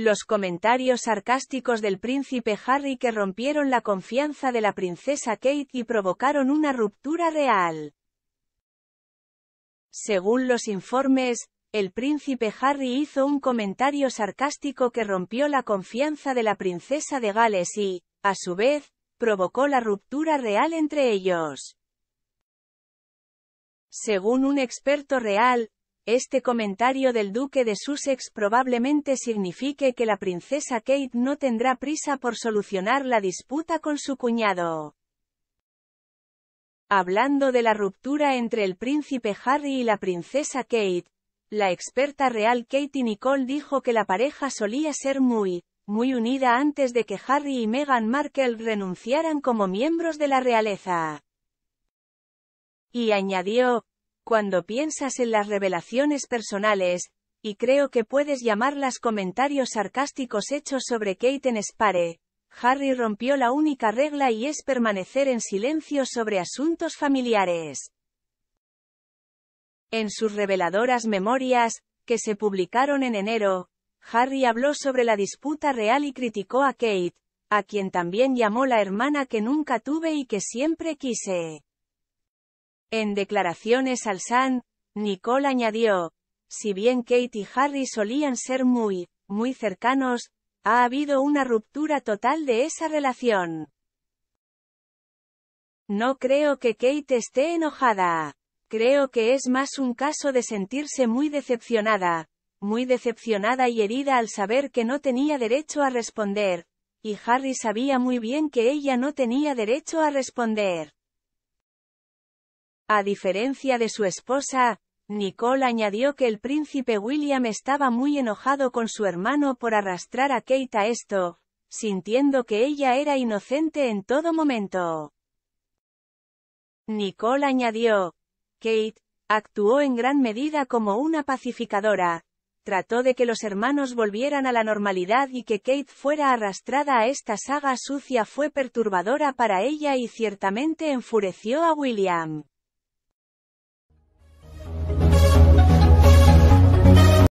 Los comentarios sarcásticos del príncipe Harry que rompieron la confianza de la princesa Kate y provocaron una ruptura real. Según los informes, el príncipe Harry hizo un comentario sarcástico que rompió la confianza de la princesa de Gales y, a su vez, provocó la ruptura real entre ellos. Según un experto real, este comentario del duque de Sussex probablemente signifique que la princesa Kate no tendrá prisa por solucionar la disputa con su cuñado. Hablando de la ruptura entre el príncipe Harry y la princesa Kate, la experta real Katie Nicole dijo que la pareja solía ser muy, muy unida antes de que Harry y Meghan Markle renunciaran como miembros de la realeza. Y añadió, cuando piensas en las revelaciones personales, y creo que puedes llamarlas comentarios sarcásticos hechos sobre Kate en Spare, Harry rompió la única regla y es permanecer en silencio sobre asuntos familiares. En sus reveladoras memorias, que se publicaron en enero, Harry habló sobre la disputa real y criticó a Kate, a quien también llamó la hermana que nunca tuve y que siempre quise. En declaraciones al Sun, Nicole añadió, si bien Kate y Harry solían ser muy, muy cercanos, ha habido una ruptura total de esa relación. No creo que Kate esté enojada. Creo que es más un caso de sentirse muy decepcionada, muy decepcionada y herida al saber que no tenía derecho a responder, y Harry sabía muy bien que ella no tenía derecho a responder. A diferencia de su esposa, Nicole añadió que el príncipe William estaba muy enojado con su hermano por arrastrar a Kate a esto, sintiendo que ella era inocente en todo momento. Nicole añadió, Kate, actuó en gran medida como una pacificadora, trató de que los hermanos volvieran a la normalidad y que Kate fuera arrastrada a esta saga sucia fue perturbadora para ella y ciertamente enfureció a William.